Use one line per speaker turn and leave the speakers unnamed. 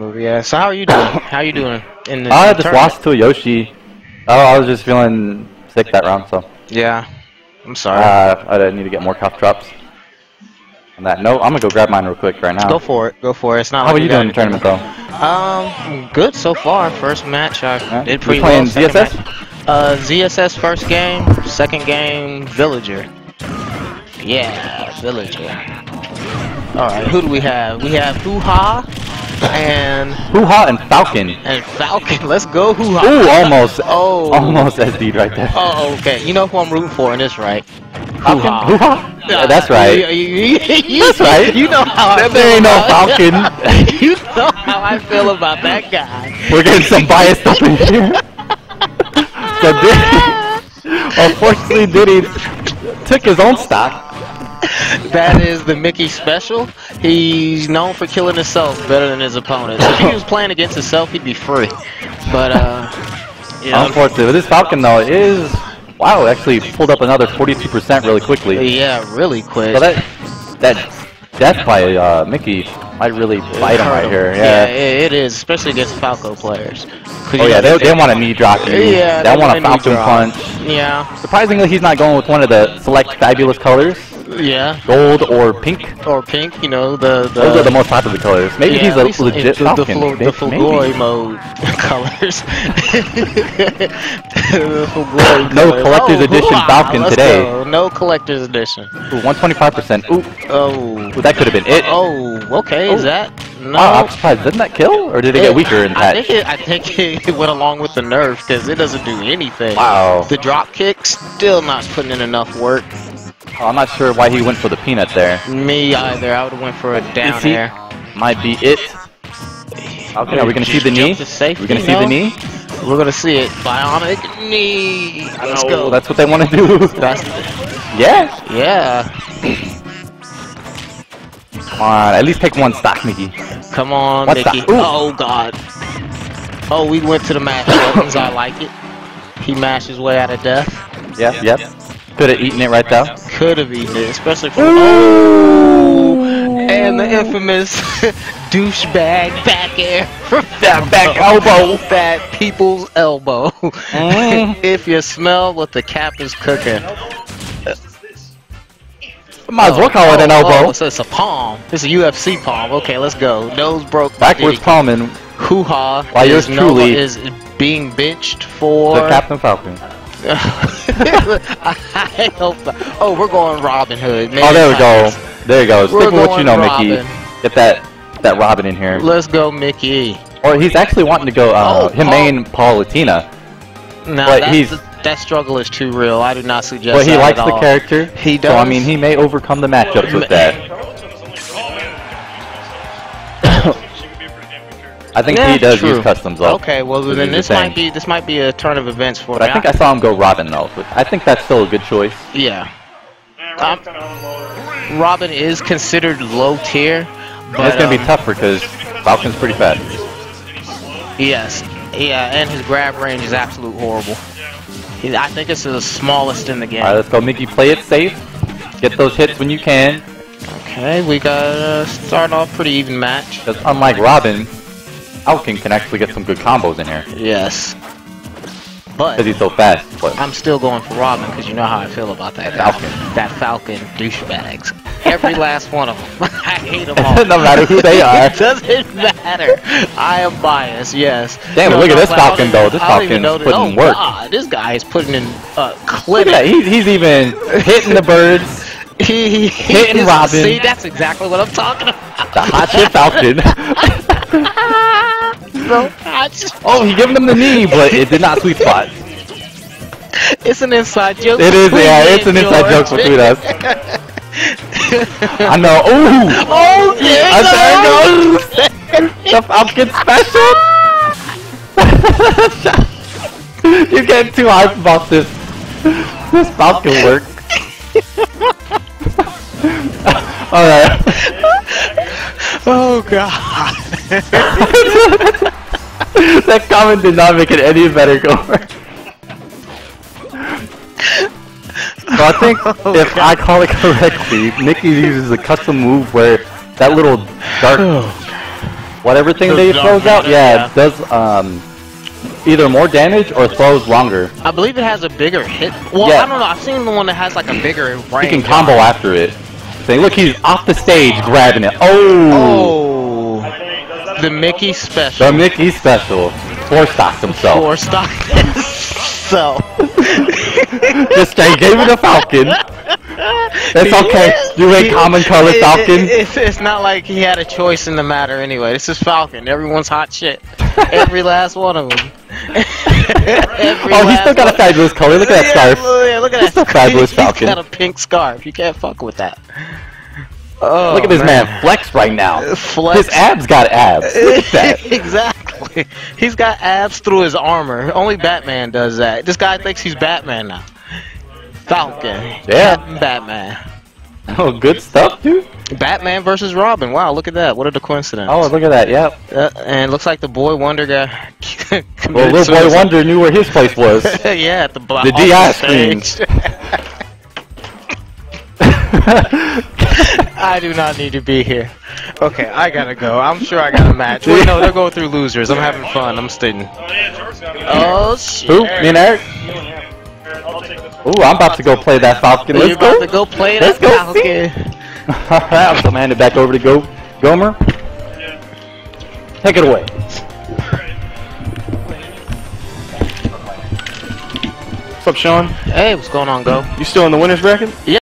move. Yeah. So how are you doing? how are you doing in the?
I
in the
just
tournament?
lost to a Yoshi. Oh, I was just feeling sick that round, so
Yeah. I'm sorry.
uh, I need to get more cough drops. On that note, I'm gonna go grab mine real quick right now.
Go for it. Go for it. It's not
How
like
are you doing in the tournament though?
Um, good so far. First match, I
Alright.
did pretty
playing
well. Second
ZSS?
match- Uh, ZSS first game, second game Villager. Yeah, Villager. All right, who do we have? We have Hoo Ha and
Hoo Ha and Falcon.
and Falcon. Let's go Hoo Ha.
Ooh, almost,
Oh.
almost SD right there.
Oh, okay. You know who I'm rooting for in this, right?
Falcon? Hoo Ha? Yeah, that's right. That's right.
You know how I
There- ain't no
about-
Falcon.
you know how I feel about that guy.
We're getting some bias stuff in here. so Diddy, unfortunately, Diddy took his own stock.
That is the Micky special. He's known for killing himself better than his opponents. If he was playing against himself, he'd be free. But uh, yeah,
Unfortunately, this Falcon though is wow, actually pulled up another 42% really quickly.
yeah, really quick.
So that that death by uh, Micky might really bite him right here.
Yeah,
Yeah.
it, is, especially against Falco players.
Oh yeah, they, they want a knee drop. you.
Yeah,
they want a
knee
Falcon punch.
Yeah,
Surprisingly, he's not going with one of the select fabulous colors,
yeah.
gold or pink.
Or pink, you know the the.
Those are the most popular colors. Maybe
yeah,
he's a legit
the,
Falcon.
The, the Fulgoy mode colors. the Fulgoy
No
colors.
collector's
Oh,
edition Falcon today.
go. No collector's edition.
Ooh, 125%. Ooh,
Oh.
ooh, that could have been it.
Oh, okay. Is
Oh.
that no?
Wow, I'm surprised. Didn't that kill, or did it get weaker in the
I think it, I think it went along with the nerf because it doesn't do anything.
Wow.
The drop kick still not putting in enough work.
Oh, I'm not sure why he went for the peanut there.
Me either. I would have went for a down
see-
air.
Might be it. Okay, are we gonna see the knee? We're gonna see
no?
the knee?
We're gonna see it. Bionic knee. Let's go.
That's what they want to do.
That's
yeah.
yeah.
Come on, at least take one stock, Micky.
Come on,
What's Micky.
Oh God. Oh, we went to the mash buttons. I like it. He mashed his way out of death.
Yep, yep. Could have eaten it right there.
Could have eaten it, especially for oh, and the infamous douchebag back air from
That back elbow.
that people's elbow.
Mm.
if you smell what the cap is cooking.
Might as well call it an
Oh,
elbow.
Oh, so it's a palm. It's a UFC palm. Okay, let's go. Nose broke.
Backwards palming
Hoo ha.
Why, yours
is no-
truly-
is being benched for.
the Captain Falcon.
I hope. Oh, we're going Robin Hood.
Oh, there we go. There you go.
We're
Stick with what you know,
going Micky.
Get that that Robin in here.
Let's go, Micky.
Or he's actually wanting to go uh,
Oh,
Humane Palutena.
Now
But
that,
he's-
that struggle is too real. I do not suggest.
But he
that
likes
at
the
all.
character.
He
So I mean, he may overcome the matchups with that. I think
Yeah,
he does
true.
use customs though.
Okay, well then
is the
this might be this might be a turn of events for
But
me.
I think I saw him go Robin though. But I think that's still a good choice.
yeah. Um, Robin is considered low tier, but
it's gonna be
um,
tough because Falcon's pretty fast.
Yes, yeah, and his grab range is absolute horrible. I think it's the smallest in the game.
All right, let's go, Micky. Play it safe. Get those hits when you can.
Okay, we got uh, start off pretty even match.
Because unlike Robin, Falcon can actually get some good combos in here
Yes, but
because he's so fast. But
I'm still going for Robin because you know how I feel about that.
Falcon.
That Falcon douchebags. Every last one of them. I hate them all.
no matter who they are.
It doesn't matter. I am biased, yes.
Damn, look at this Falcon, though. This Falcon's putting
oh,
work.
God, this guy is putting in uh,
Look
clip.
at. He's, he's even hitting the birds.
He, he,
Hitting Robin.
See, that's exactly what I'm talking about.
The hot shit Falcon.
So
oh, he giving him the knee, but it did not sweet spot.
It's an inside joke.
It is, yeah, it's an inside joke between us. I know. Ooh!
Oh, there
I
it goes.
The Falcon special. You're getting too hyped about this. This Falcon work. All right.
Oh god.
that comment did not make it any better, Gomer. So I think
Oh,
if I call it correctly, Micky uses a custom move where that little dark whatever thing
The
they
dark
throws out, yeah,
yeah.
does um either more damage or throws longer.
I believe it has a bigger hit. Well,
Yeah.
I don't know. I've seen the one that has like a bigger range.
You can combo after it. Say, look, he's off the stage grabbing it. Oh,
Oh, the Micky special.
the Micky special. Four stocks himself.
Four stock. himself.
Just straight gave it a Falcon. It's okay. You ain't common color
It- it-
Falcon.
it's, it's not like he had a choice in the matter anyway. This is Falcon. Everyone's hot shit. Every last one of them.
Oh, he's still got a fabulous color. Look at that scarf.
yeah, look at that.
a fabulous
He's
Falcon.
got a pink scarf. You can't fuck with that. Oh,
Look at this man. flex right now.
Flex.
His abs got abs. Look at that.
exactly. He's got abs through his armor. Only Batman does that. This guy thinks he's Batman now. Falcon.
Yeah.
Captain Batman.
Oh, good stuff, dude.
Batman versus Robin. Wow, look at that. What a coincidence.
Oh, look at that. Yep.
Uh, and looks like the boy Wonder guy.
Well, little boy. Wonder knew where his place was.
yeah, at the, bo-
The DI
stage. I do not need to be here. Okay, I gotta go. I'm sure I got a match. Wait, no, they're going through losers. I'm having fun. I'm staying. Oh shit!
Who? Me and Eric? Ooh, I'm about to go play that Falcon.
You're
Let's
about
go.
to go play
Let's
that
go see.
Falcon.
Alright, I'm gonna hand it back over to Go Gomer. Take it away.
What's up, Sean?
Hey, what's going on, Go?
You still in the winners bracket?
Yeah.